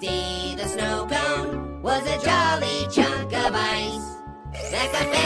Frosty the snow cone was a jolly chunk of ice. That got